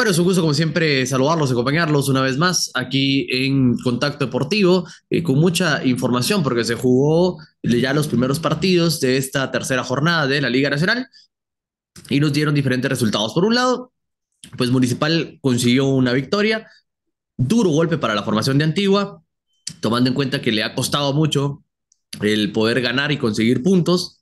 Bueno, es un gusto como siempre saludarlos, acompañarlos una vez más aquí en Contacto Deportivo, eh, con mucha información porque se jugó ya los primeros partidos de esta tercera jornada de la Liga Nacional y nos dieron diferentes resultados. Por un lado, pues Municipal consiguió una victoria, duro golpe para la formación de Antigua, tomando en cuenta que le ha costado mucho el poder ganar y conseguir puntos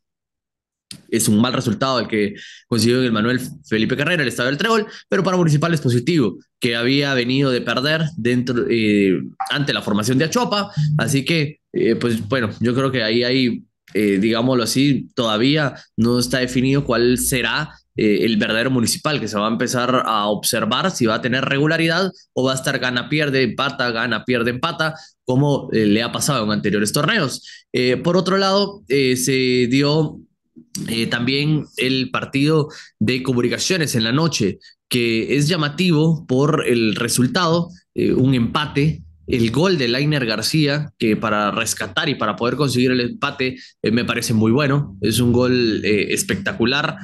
es un mal resultado el que consiguió el Manuel Felipe Carrera, el Estado del Trébol, pero para Municipal es positivo, que había venido de perder dentro, eh, ante la formación de Achopa, así que, eh, pues bueno, yo creo que ahí hay, eh, digámoslo así, todavía no está definido cuál será el verdadero municipal, que se va a empezar a observar si va a tener regularidad o va a estar gana, pierde, empata, gana, pierde, empata, como le ha pasado en anteriores torneos. por otro lado, se dio eh, también el partido de comunicaciones en la noche, que es llamativo por el resultado, eh, un empate, el gol de Lainer García, que para rescatar y para poder conseguir el empate eh, me parece muy bueno, es un gol espectacular,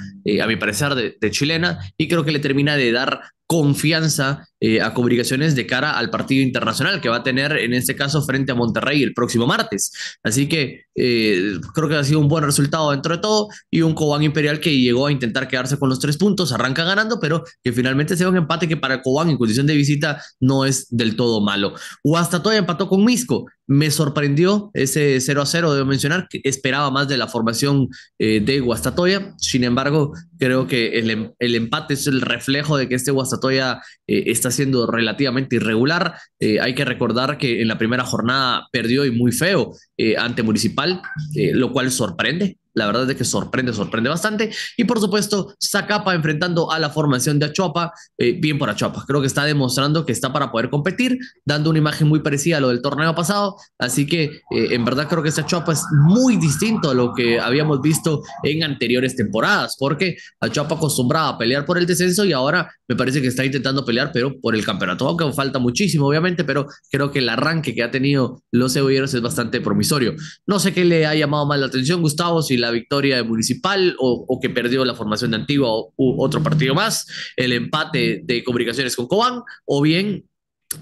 a mi parecer, de, de, chilena, y creo que le termina de dar confianza eh, a comunicaciones de cara al partido internacional que va a tener en este caso frente a Monterrey el próximo martes. Así que eh, creo que ha sido un buen resultado dentro de todo y un Cobán Imperial que llegó a intentar quedarse con los tres puntos, arranca ganando, pero que finalmente se un empate que para Cobán en condición de visita no es del todo malo. todavía empató con Misco, me sorprendió ese 0 a 0, debo mencionar, que esperaba más de la formación eh, de Guastatoya. Sin embargo, creo que el, em, el, empate es el reflejo de que este Guastatoya está siendo relativamente irregular. Eh, hay que recordar que en la primera jornada perdió y muy feo ante Municipal, lo cual sorprende. La verdad es que sorprende, sorprende bastante. Y por supuesto, Zacapa enfrentando a la formación de Achuapa, eh, bien por Achuapa. Creo que está demostrando que está para poder competir, dando una imagen muy parecida a lo del torneo pasado. Así que eh, en verdad creo que este Achuapa es muy distinto a lo que habíamos visto en anteriores temporadas, porque Achuapa acostumbraba a pelear por el descenso y ahora me parece que está intentando pelear, pero por el campeonato, aunque falta muchísimo, obviamente, pero creo que el arranque que ha tenido los cebolleros es bastante promisorio. No sé qué le ha llamado más la atención, Gustavo, si la victoria de Municipal o, que perdió la formación de Antigua u otro partido más, el empate de comunicaciones con Cobán, o bien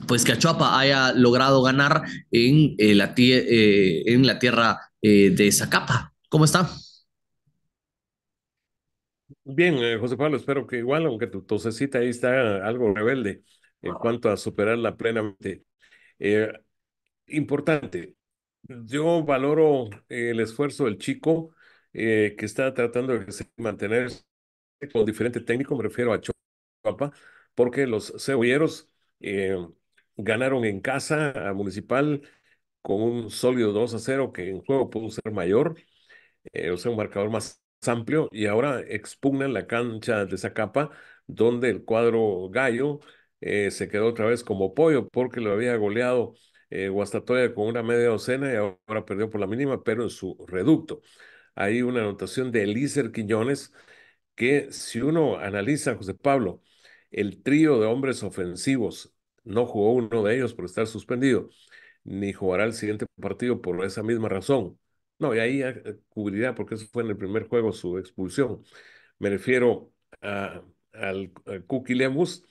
pues que Achuapa haya logrado ganar en, eh, la, eh, en la tierra eh, de Zacapa. ¿Cómo está? Bien, José Pablo, espero que igual, aunque tu tosecita ahí está algo rebelde en cuanto a superarla plenamente. importante, yo valoro el esfuerzo del chico eh, que está tratando de mantener con diferente técnico, me refiero a Chopapa, porque los cebolleros eh, ganaron en casa a Municipal con un sólido 2 a 0 que en juego pudo ser mayor, eh, o sea, un marcador más amplio, y ahora expugnan la cancha de Zacapa, donde el cuadro gallo se quedó otra vez como pollo porque lo había goleado Guastatoya con una media docena y ahora perdió por la mínima, pero en su reducto hay una anotación de Elíser Quiñones que si uno analiza, José Pablo, el trío de hombres ofensivos, no jugó uno de ellos por estar suspendido, ni jugará el siguiente partido por esa misma razón. No, y ahí eh, cubrirá, porque eso fue en el primer juego su expulsión. Me refiero a, al, Cookie Lemus,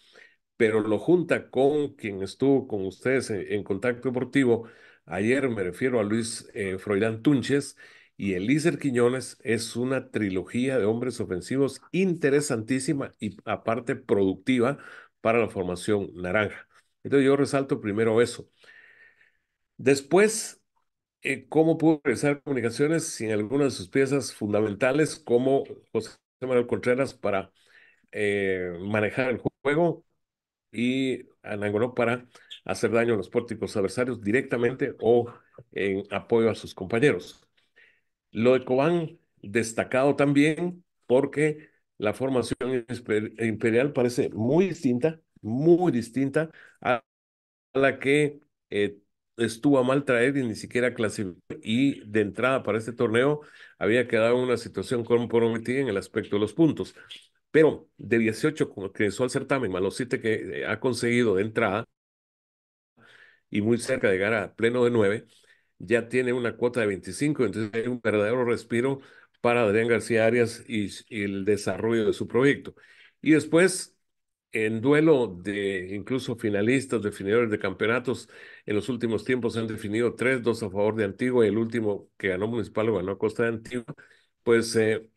pero lo junta con quien estuvo con ustedes en, contacto deportivo. Ayer me refiero a Luis eh, Froilán Tunches, y Elíser Quiñones es una trilogía de hombres ofensivos interesantísima y aparte productiva para la formación naranja. Entonces yo resalto primero eso. Después, eh, cómo pudo regresar comunicaciones sin algunas de sus piezas fundamentales como José Manuel Contreras para eh, manejar el juego y Anangonó para hacer daño a los pórticos adversarios directamente o en apoyo a sus compañeros. Lo de Cobán, destacado también porque la formación imperial parece muy distinta, muy distinta a la que eh, estuvo a mal traer y ni siquiera clasificó. Y de entrada para este torneo había quedado en una situación comprometida en el aspecto de los puntos. Pero de 18 que ingresó al certamen, más los 7 que eh, ha conseguido de entrada, y muy cerca de llegar a pleno de 9, ya tiene una cuota de 25, entonces hay un verdadero respiro para Adrián García Arias y, el desarrollo de su proyecto. Y después, en duelo de incluso finalistas, definidores de campeonatos, en los últimos tiempos han definido tres, dos a favor de Antigua y el último que ganó Municipal lo ganó Costa de Antigua, pues eh,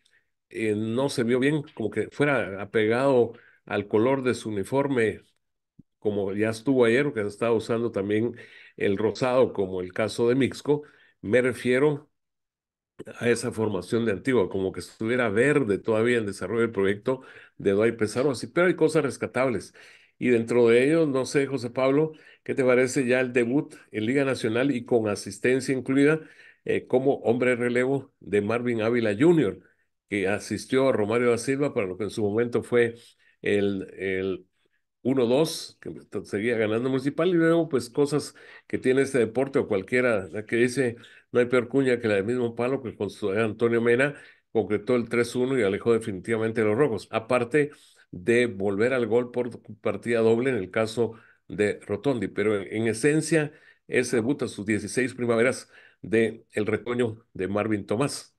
eh, no se vio bien, como que fuera apegado al color de su uniforme, como ya estuvo ayer, que estaba usando también el rosado, como el caso de Mixco. Me refiero a esa formación de Antigua, como que estuviera verde todavía en desarrollo del proyecto de Duay Pesaro, así, pero hay cosas rescatables. Y dentro de ellos, no sé, José Pablo, ¿qué te parece ya el debut en Liga Nacional y con asistencia incluida eh, como hombre relevo de Marvin Ávila Jr., que asistió a Romario da Silva para lo que en su momento fue el, el 1-2, que seguía ganando Municipal, y luego pues cosas que tiene este deporte o cualquiera, la que dice no hay peor cuña que la del mismo palo que con Antonio Mena concretó el 3-1 y alejó definitivamente a los rojos. Aparte de volver al gol por partida doble en el caso de Rotondi, pero en, esencia ese debut a sus 16 primaveras de el retoño de Marvin Tomás.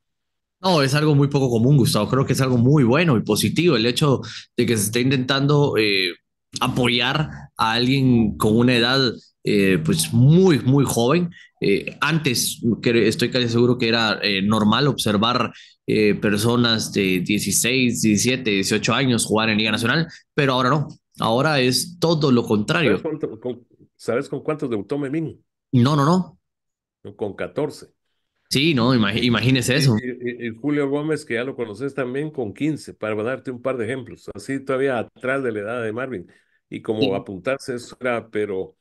No, es algo muy poco común, Gustavo. Creo que es algo muy bueno y positivo el hecho de que se esté intentando eh, apoyar a alguien con una edad eh, pues muy, muy joven. Eh, antes estoy casi seguro que era eh, normal observar personas de 16, 17, 18 años jugar en Liga Nacional, pero ahora no. Ahora es todo lo contrario. ¿Sabes, con, cuántos debutó Memín? No, no, no. Con 14. Sí, no, imagínese eso. Y, Julio Gómez, que ya lo conoces también, con 15, para darte un par de ejemplos. Así todavía atrás de la edad de Marvin. Y como apuntarse eso era, pero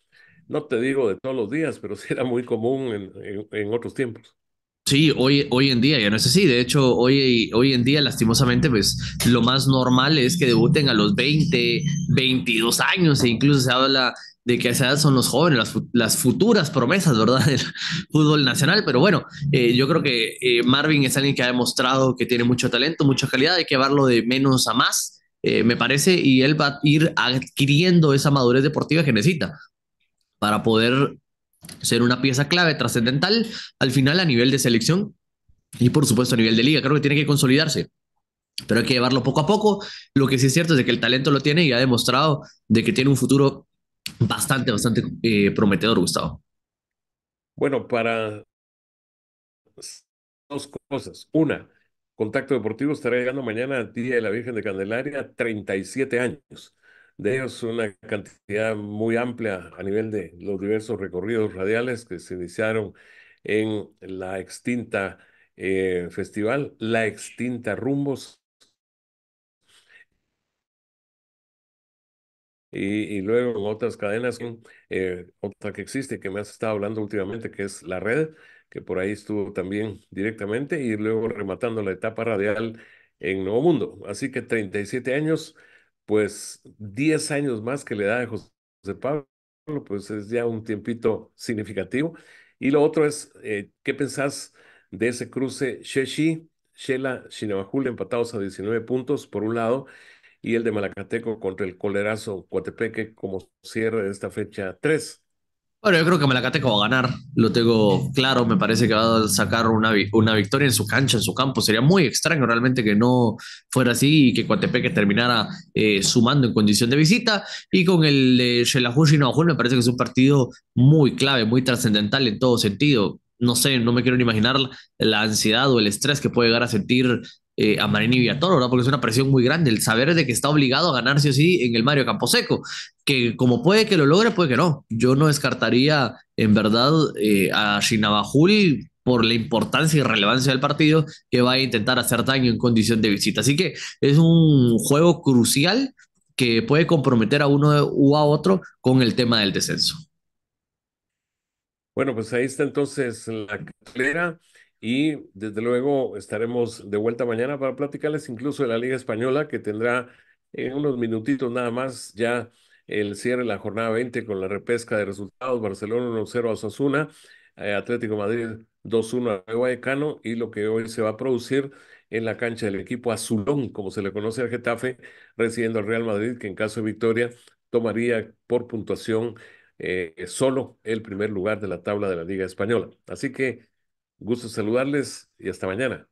no te digo de todos los días, pero sí era muy común en, otros tiempos. Sí, hoy, hoy en día ya no es así. De hecho, hoy, hoy en día, lastimosamente, pues lo más normal es que debuten a los 20, 22 años e incluso se habla de que a esa edad son los jóvenes, las, futuras promesas, ¿verdad? Del fútbol nacional. Pero bueno, eh, yo creo que eh, Marvin es alguien que ha demostrado que tiene mucho talento, mucha calidad, hay que llevarlo de menos a más, eh, me parece, y él va a ir adquiriendo esa madurez deportiva que necesita para poder ser una pieza clave, trascendental, al final a nivel de selección y por supuesto a nivel de liga. Creo que tiene que consolidarse, pero hay que llevarlo poco a poco. Lo que sí es cierto es que el talento lo tiene y ha demostrado de que tiene un futuro bastante, bastante eh, prometedor, Gustavo. Bueno, para dos cosas. Una, Contacto Deportivo estará llegando mañana al Día de la Virgen de Candelaria, 37 años de ellos una cantidad muy amplia a nivel de los diversos recorridos radiales que se iniciaron en la extinta eh, festival, la extinta Rumbos. Y, luego en otras cadenas, eh, otra que existe, que me has estado hablando últimamente, que es la red, que por ahí estuvo también directamente, y luego rematando la etapa radial en Nuevo Mundo. Así que 37 años pues 10 años más que le da a José Pablo, pues es ya un tiempito significativo. Y lo otro es, eh, ¿qué pensás de ese cruce Sheshi, Shela, Shinabajul empatados a 19 puntos por un lado y el de Malacateco contra el colerazo Coatepeque como cierre de esta fecha 3? Bueno, yo creo que Malacateco va a ganar, lo tengo claro, me parece que va a sacar una, una victoria en su cancha, en su campo. Sería muy extraño realmente que no fuera así y que Coatepeque terminara eh, sumando en condición de visita. Y con el de Shelahu y me parece que es un partido muy clave, muy trascendental en todo sentido. No sé, no me quiero ni imaginar la ansiedad o el estrés que puede llegar a sentir eh, a Marini Viator, ¿verdad? Porque es una presión muy grande el saber de que está obligado a ganarse así en el Mario Camposeco, que como puede que lo logre, puede que no. Yo no descartaría en verdad eh, a Shinabajul por la importancia y relevancia del partido que va a intentar hacer daño en condición de visita. Así que es un juego crucial que puede comprometer a uno u a otro con el tema del descenso. Bueno, pues ahí está entonces la carrera. Y desde luego estaremos de vuelta mañana para platicarles incluso de la Liga Española, que tendrá en unos minutitos nada más ya el cierre de la jornada 20 con la repesca de resultados. Barcelona 1-0 a Osasuna, eh, Atlético Madrid 2-1 a Vallecano y lo que hoy se va a producir en la cancha del equipo Azulón, como se le conoce al Getafe, recibiendo al Real Madrid, que en caso de victoria tomaría por puntuación eh, solo el primer lugar de la tabla de la Liga Española. Así que Gusto saludarles y hasta mañana.